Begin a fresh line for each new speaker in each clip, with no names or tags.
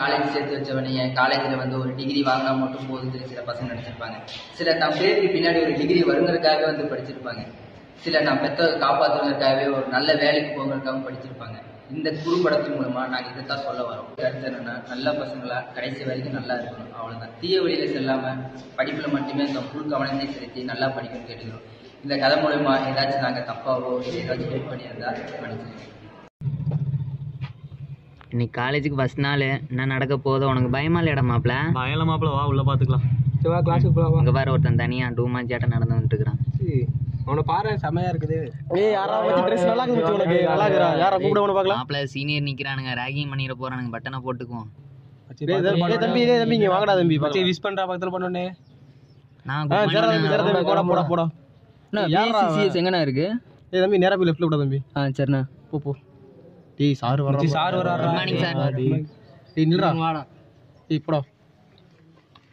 College சேர்த்து வச்சவனைய காலேஜில் வந்து ஒரு டிகிரி வாங்கினா மட்டும் போதுன்னு சில பசங்க நினச்சிருப்பாங்க. சில தம் பேருக்கு பின்னாடி ஒரு டிகிரி வருங்கிறதுக்காகவே வந்து படிச்சிருப்பாங்க. சில நான் பெத்த காப்பாற்றுறதுக்காகவே ஒரு நல்ல வேலைக்கு போகிறதுக்காகவும் படிச்சிருப்பாங்க. இந்த குறும்படத்தின் மூலமா நாங்கள் இதை தான் சொல்ல வரோம். கருத்து என்னன்னா நல்ல பசங்களா கடைசி வரைக்கும் நல்லா இருக்கணும். அவ்வளவுதான். தீய வழியில செல்லாம படிப்புல மட்டுமே அந்த குழு கவனத்தை செலுத்தி நல்லா படிக்கணும்னு கேட்டுக்கிறோம். இந்த கதை மூலயமா ஏதாச்சும் நாங்க தப்பாவோ ஏதாச்சும் ஹெல்ப் பண்ணியிருந்தா மன்னிச்சிருக்கோம்
இன்னைக்கு காலேஜுக்கு ஃபஸ்ட் நாள். என்ன நடக்க போதோ உனக்கு பயமா இல்லையாடா மாப்ள
பயல மாப்பிள வா உள்ள பாத்துக்கலாம்.
சரி வா கிளாஸுக்கு போலாம்
அங்க பாரு ஒருத்தன் தனியா டூமா சேட்டை நடந்து வந்துட்டு இருக்கிறான்
அவனை பாரு செமையா இருக்குது.
ஏய் யாரா ட்ரெஸ் நல்லா இருக்கு உனக்கு? நல்லா இருக்கா யாரா கூப்பிட உன பார்க்கலாம்
மாப்ள சீனியர் நிக்கிறானுங்க. ராகிங் பண்ணிட போறானுங்க. பட்டனை போட்டுக்குவோம்.
டேய் தம்பி டேய் தம்பி இங்க வாங்கடா தம்பி
மச்சி விஷ் பண்றா பக்கத்துல பண்ணோனே
நான்
சரி தம்பி போடா போடா போடா. யாரா அவன்?
எங்கண்ணா இருக்கு
ஏய் தம்பி நேரா போய் லெஃப்ட்ல விட தம்பி.
ஆ சரிண்ணா.
போ போ. டேய் சார் வர
சார்
Good morning, sir.
டேய் நில்றா.
வாடா.
டேய் போடா.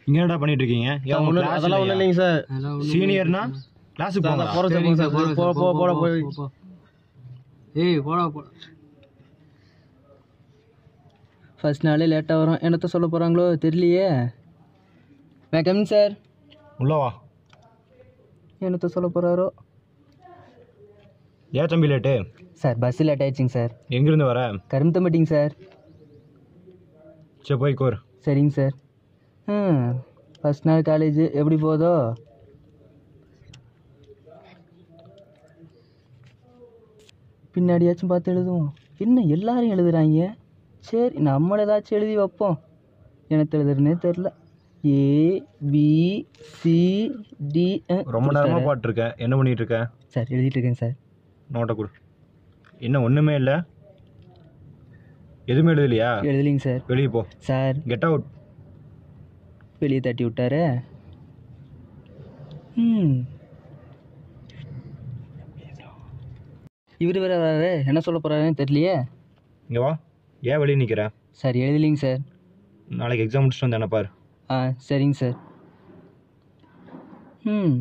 இங்க என்னடா பண்ணிட்டு இருக்கீங்க
அதெல்லாம்
இல்லையா?
இல்லைங்க சார்.
சீனியர்னா கிளாஸுக்கு போங்க
போற சார். போங்க சார் போ போ போடா போய்.
ஏய் போடா போடா.
ஃபர்ஸ்ட் நாளே லேட்டாக வரும். என்னத்த சொல்ல போகிறாங்களோ தெரியலையே. கமிங் சார்
உள்ள வா.
என்னத்த சொல்ல போகிறாரோ
ஏன் தம்பி லேட்டு
சார் பஸ் லேட் ஆயிடுச்சுங்க சார்.
எங்கிருந்து வர?
கரும்பத்தம்பட்டிங்க சார்.
சரி போய் கோர்
சரிங்க சார். ம் ஃபஸ்ட் நாள் காலேஜ் எப்படி போதோ பின்னாடியாச்சும் பார்த்து எழுதுவோம். என்ன எல்லாரும் எழுதுறாங்க? சரி நம்மள ஏதாச்சும் எழுதி வைப்போம். எனக்கு எழுதுறனே தெரில ஏ பி சி டி
ரொம்ப நேரமா பாட்டு இருக்க என்ன பண்ணிட்டு இருக்க?
சார் எழுதிட்டு இருக்கேன் சார்.
நோட்டை கொடு. என்ன ஒண்ணுமே இல்ல? எதுவுமே எழுதலையா?
எழுதலிங்க சார்.
வெளியே போ.
சார்.
கெட் அவுட்
வெளியே தட்டி விட்டாரு. ம். இவர் வேற வராரு. என்ன சொல்ல போறாருன்னு தெரியலையே.
இங்க வா. ஏன் வெளியே நிக்கிற?
சார் எழுதலிங்க சார்.
நாளைக்கு எக்ஸாம் முடிச்சுட்டு வந்து பாரு.
ஆ சரிங்க சார். ம்.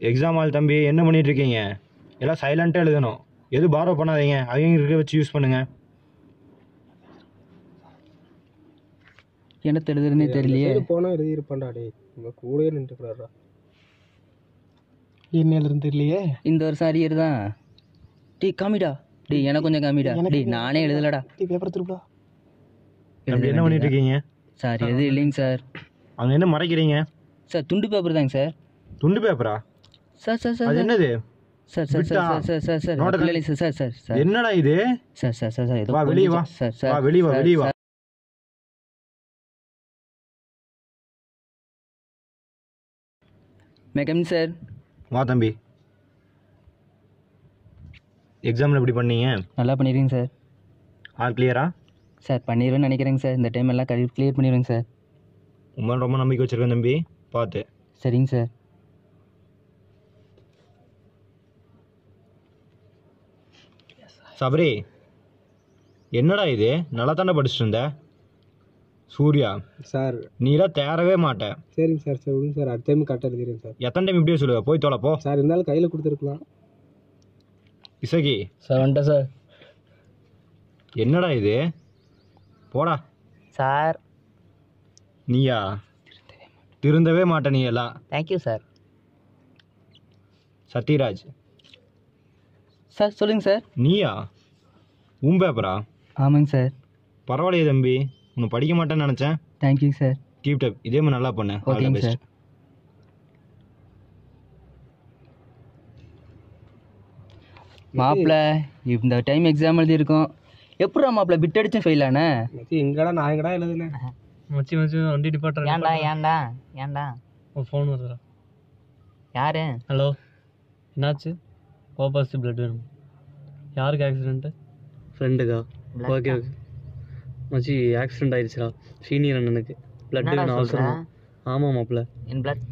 எக்ஸாம் ஆள் தம்பி என்ன பண்ணிட்டு இருக்கீங்க? எல்லாம் சைலண்ட்டாக எழுதணும். எது பாரோ பண்ணாதீங்க. அவங்க இருக்க வச்சு யூஸ் பண்ணுங்க.
என்னத்த எழுதுறதுனே தெரியலையே.
போனா எழுதி இருப்பான்டா டேய். உங்க கூடயே நின்றுக்கிறாரா
என்ன எழுதுன்னு தெரியலையே.
இந்த வருஷம் அரியர் தான். டேய் காமிடா. டேய் எனக்கு கொஞ்சம் காமிடா. டேய் நானே எழுதலடா.
டேய் பேப்பர் திருப்பா
என்ன பண்ணிட்டு இருக்கீங்க
சார் எது இல்லைங்க சார்.
அங்கே என்ன மறைக்கிறீங்க?
சார் துண்டு பேப்பர் தாங்க சார்.
துண்டு பேப்பரா
சார் சார் சார்
அது என்னது?
Sir sir sir sir sir sir sir
நோட்டை
அப்படிலாம் இல்லை சார் சார் சார். சார்
என்னடா இது?
சார் சார் சார் சார்
வா வெளியே வா.
சார் சார்
வா வெளியே வா வெளியே வா.
மேகம் சார்?
வா தம்பி. எக்ஸாமில் எப்படி பண்ணீங்க?
நல்லா பண்ணிடுறீங்க சார்.
ஆல் கிளியரா
சார் பண்ணிடுவேன்னு நினைக்கிறேங்க சார். இந்த டைம் எல்லாம் கிளியர் பண்ணிடுவேங்க சார்.
உண்மையில ரொம்ப நம்பிக்கை வச்சிருக்கேன் தம்பி. பார்த்து
சரிங்க சார்.
சபரி என்னடா இது? நல்லா தானே படிச்சுட்டு இருந்த சூர்யா
சார்.
நீலாம் தேரவே மாட்டேன்
சரிங்க சார் சரி விடுங்க சார். அடுத்த டைம் கரெக்டாக எழுதிடுறேன் சார்.
எத்தனை டைம் இப்படியே சொல்லுவ? போய் தொலை போ.
சார் இருந்தாலும் கையில் கொடுத்துருக்கலாம்.
இசகி.
சார் வந்துட்டேன் சார்.
என்னடா இது? போடா.
சார்.
நீயா? திருந்தவே மாட்ட நீ எல்லாம்
thank you sir
Sathyaraj.
Sir சொல்லுங்கள் சார்.
நீயா? உன் பேப்பரா
ஆமாங்க சார்.
பரவாயில்லையே தம்பி. உன்னை படிக்க மாட்டேன்னு நினச்சேன்.
Thank you sir.
கீப் டப் இதே மாதிரி நல்லா பண்ண.
ஓகேங்க சார். மாப்பிள்ள இந்த டைம் எக்ஸாம் எழுதியிருக்கோம். எப்படிடா மாப்பிள்ள பிட் அடிச்சும் ஃபெயில் ஆனே?
எங்கடா நான் எங்கடா எழுதுனேன்
மச்சி மச்சி வண்டி டிபார்ட்மெண்ட்
ஏன்டா ஏன்டா ஏன்டா?
உன் ஃபோன் வருதுடா.
யாரு?
ஹலோ என்னாச்சு? ஓ பாசிட்டிவ் பிளட் வேணும். யாருக்கு ஆக்சிடென்ட்டு ஃப்ரெண்டுக்கா ஓகே ஓகே மச்சி ஆக்சிடென்ட் ஆயிடுச்சுடா சீனியர் அண்ணனுக்கு. பிளட் வேணும்? அவசரமா. ஆமாம் மாப்பிள்ள.
என் பிளட்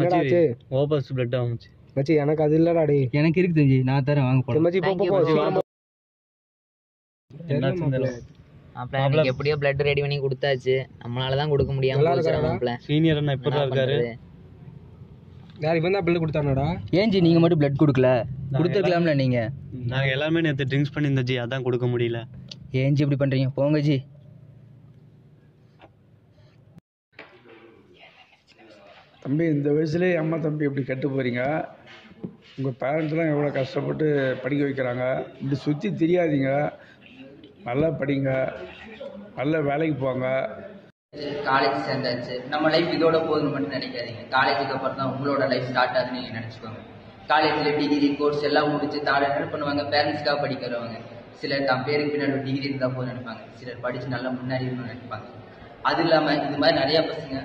மச்சி
ஆச்சு?
ஓ பாசிட்டிவ் பிளட் ஆச்சு
மச்சி எனக்கு அது இல்லடா டேய்.
எனக்கு இருக்கு தம்பி நான் தரேன் வாங்க போலாம்.
மச்சி போ போ போ
எப்படியோ பிளட் ரெடி பண்ணி கொடுத்தாச்சு. நம்மளால தான் கொடுக்க முடியாம
சீனியர் அண்ணா
என்ன
இருக்காரு?
யார் இவன் தான் பில்லு கொடுத்தானடா?
ஏன் ஜி நீங்கள் மட்டும் பிளட் கொடுக்கல? கொடுத்துருக்கலாம்ல நீங்கள்
நாங்கள் எல்லாமே நேற்று ட்ரிங்க்ஸ் பண்ணியிருந்தோம் ஜி அதான் கொடுக்க முடியல.
ஏன் ஜி இப்படி பண்ணுறீங்க போங்க ஜி.
தம்பி இந்த வயசுலேயே அம்மா தம்பி இப்படி கெட்டு போகிறீங்க உங்கள் பேரண்ட்ஸ்லாம் எவ்வளோ கஷ்டப்பட்டு படிக்க வைக்கிறாங்க? இப்படி சுற்றி தெரியாதீங்க. நல்லா படிங்க. நல்ல வேலைக்கு போங்க.
காலேஜ் சேர்ந்தாச்சு. நம்ம லைஃப் இதோட போதும்னு மட்டும் நினைக்காதீங்க. காலேஜுக்கு அப்புறம் தான் உங்களோட லைஃப் ஸ்டார்ட் ஆகுதுன்னு நீங்கள் நினச்சிக்கோங்க. காலேஜில் டிகிரி கோர்ஸ் எல்லாம் முடிச்சு தாட என்ன பண்ணுவாங்க? பேரண்ட்ஸ்க்காக படிக்கிறவங்க. சிலர் தான் பேருக்கு பின்னாடி டிகிரி இருந்தால் போதும் நினைப்பாங்க. சிலர் படித்து நல்லா முன்னாடி இருக்கணும்னு நினைப்பாங்க. அது இல்லாமல் இது மாதிரி நிறையா பசங்க